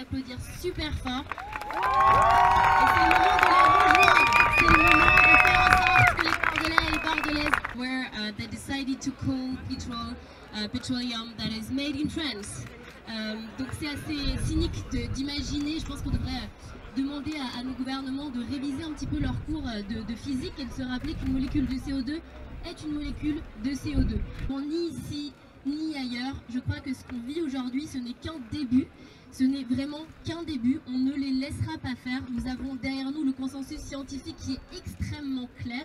applaudir super fort. C'est le moment de les rejoindre. C'est le moment de faire en sorte que les Bordelais et les Bordelaises, where uh, they decided to call petrol uh, petroleum that is made in France. Euh, donc c'est assez cynique d'imaginer, je pense qu'on devrait demander à, nos gouvernements de réviser un petit peu leur cours euh, de, physique et de se rappeler qu'une molécule de CO2 est une molécule de CO2. Bon, ni ici, ni ailleurs, je crois que ce qu'on vit aujourd'hui, ce n'est qu'un début. Ce n'est vraiment qu'un début, on ne les laissera pas faire. Nous avons derrière nous le consensus scientifique qui est extrêmement clair.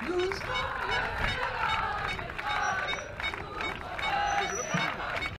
Nous serons